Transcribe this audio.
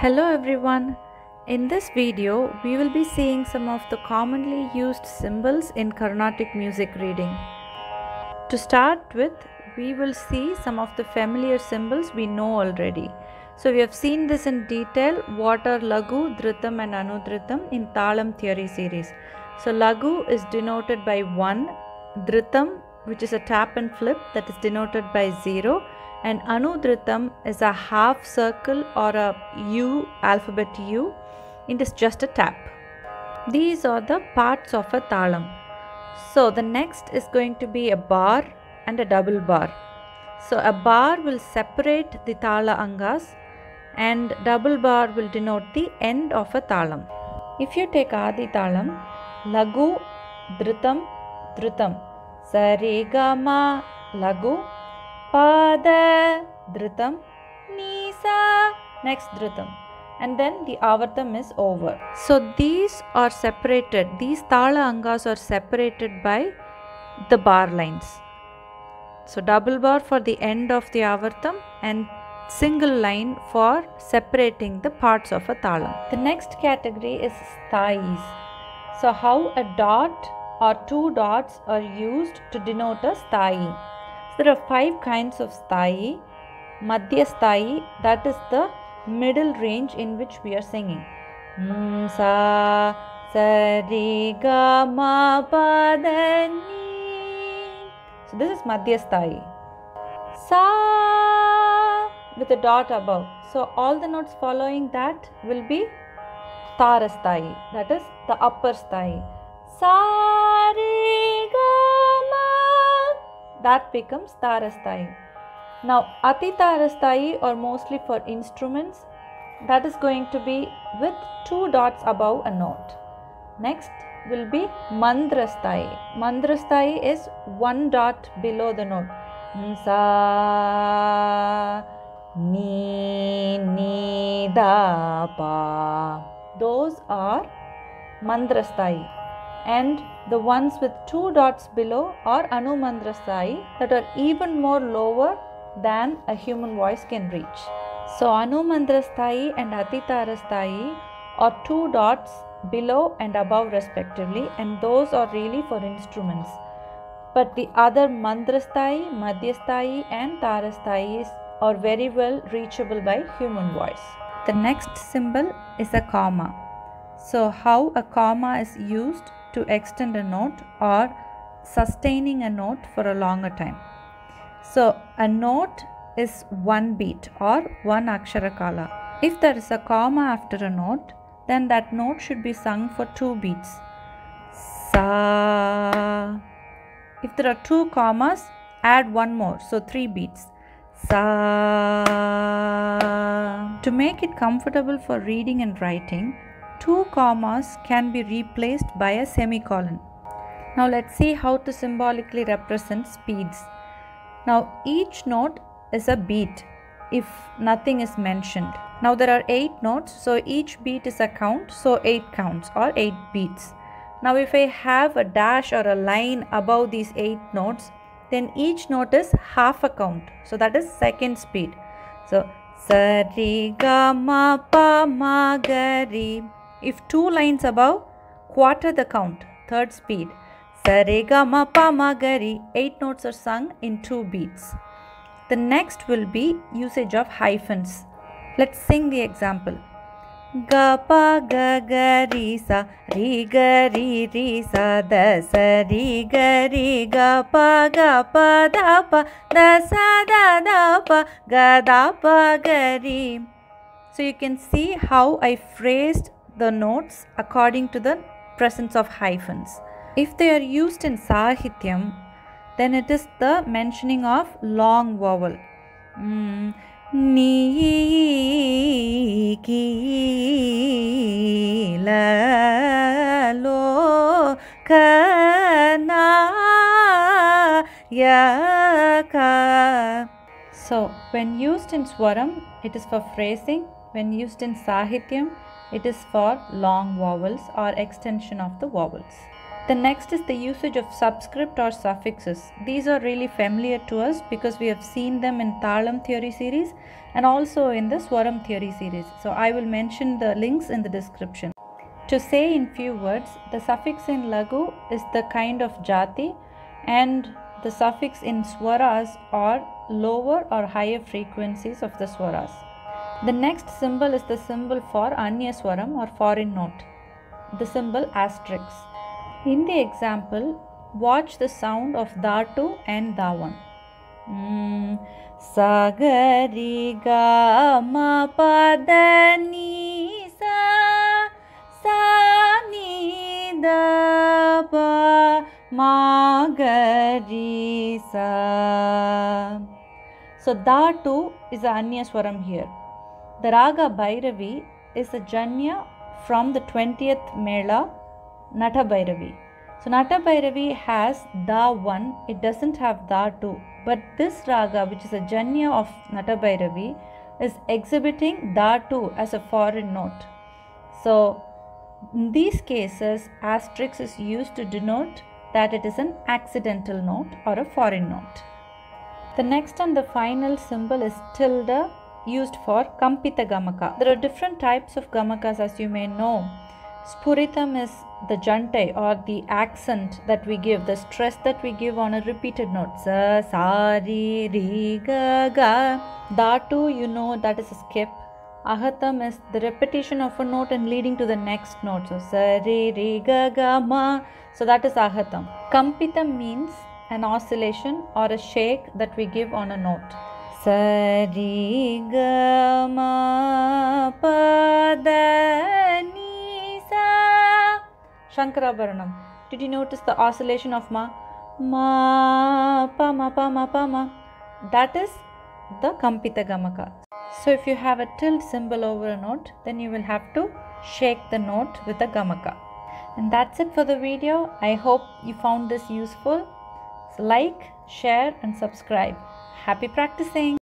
Hello everyone. In this video, we will be seeing some of the commonly used symbols in Carnatic music reading. To start with, we will see some of the familiar symbols we know already. So we have seen this in detail what are Laghu, Dhritam and Anudhritam in Talam theory series. So Laghu is denoted by 1, Dhritam which is a tap and flip that is denoted by 0 and Anudhritam is a half circle or a U alphabet U it is just a tap. These are the parts of a talam. So the next is going to be a bar and a double bar. So a bar will separate the tala angas and double bar will denote the end of a talam. If you take Adi talam, laghu, dhritam, dhritam, sarigama, laghu, pada, dhritam, nisa, next dhritam and then the avartam is over. So these are separated, these tala angas are separated by the bar lines. So double bar for the end of the avartam and single line for separating the parts of a talam. The next category is sthayis. So how a dot or two dots are used to denote a sthayi. There are five kinds of sthayi. Madhya sthayi that is the middle range in which we are singing. Mm, sa, ga, ma, pa, da, ni. So this is Madhyasthai. Sa with a dot above. So all the notes following that will be Tarasthai. That is the upper sthai. Sa, re. That becomes tarastai. Now, Atitarasthai or mostly for instruments, that is going to be with two dots above a note. Next will be mandrastai. Mandrastai is one dot below the note. Sa, ni, ni, da, pa. Those are mandrastai And the ones with two dots below are Anumandrasthai that are even more lower than a human voice can reach. So Anumandrasthai and Atitarasthai are two dots below and above respectively and those are really for instruments. But the other Mandrasthai, Madhyasthai and Tarasthai are very well reachable by human voice. The next symbol is a comma. So how a comma is used to extend a note or sustaining a note for a longer time. So a note is one beat or one aksharakala. If there is a comma after a note, then that note should be sung for two beats. Sa. If there are two commas, add one more, so three beats. Sa. To make it comfortable for reading and writing, two commas can be replaced by a semicolon. Now let's see how to symbolically represent speeds. Now each note is a beat if nothing is mentioned. Now there are 8 notes so each beat is a count so 8 counts or 8 beats. Now if I have a dash or a line above these 8 notes then each note is half a count so that is second speed. So sa re ga ma pa ma ga. If two lines above quarter the count third speed. Sarega ma. Eight notes are sung in two beats. The next will be usage of hyphens. Let's sing the example. Ga pa ga ga ri sa ri ga ri ri sa da sa ri ga ri ga pa ga pa da pa da sa da da pa ga da pa ga ri. So you can see how I phrased the notes according to the presence of hyphens. If they are used in Sahityam, then it is the mentioning of long vowel. Mm. So, when used in Swaram, it is for phrasing. When used in Sahityam, it is for long vowels or extension of the vowels. The next is the usage of subscript or suffixes. These are really familiar to us because we have seen them in Thalam theory series and also in the Swaram theory series. So I will mention the links in the description. To say in few words, the suffix in Laghu is the kind of jati and the suffix in swaras are lower or higher frequencies of the swaras. The next symbol is the symbol for Anya Swaram or foreign note, the symbol asterisk. In the example, watch the sound of Datu and Dawan. Mm, Sagari ga ma sa sa ni da pa ma sa. So Datu is the Anya Swaram here. The Raga Bhairavi is a Janya from the 20th Mela Nata Bhairavi. So Nata Bhairavi has Da 1, it doesn't have Da 2. But this Raga, which is a Janya of Nata Bhairavi, is exhibiting Da 2 as a foreign note. So in these cases, asterisk is used to denote that it is an accidental note or a foreign note. The next and the final symbol is tilde used for Kampita Gamaka. There are different types of Gamakas as you may know. Spuritam is the jante or the accent that we give, the stress that we give on a repeated note. Sa, sa, ri, ri, ga, ga. Datu, you know, that is a skip. Ahatam is the repetition of a note and leading to the next note. So, sa, ri, ri, ga, ga, ma. So, that is Ahatam. Kampitam means an oscillation or a shake that we give on a note. Ni sa Shankarabharanam. Did you notice the oscillation of ma? Ma pa ma pa ma pa ma. That is the Kampita Gamaka. So if you have a tilde symbol over a note, then you will have to shake the note with a Gamaka. And that's it for the video. I hope you found this useful. So like, share and subscribe. Happy practicing!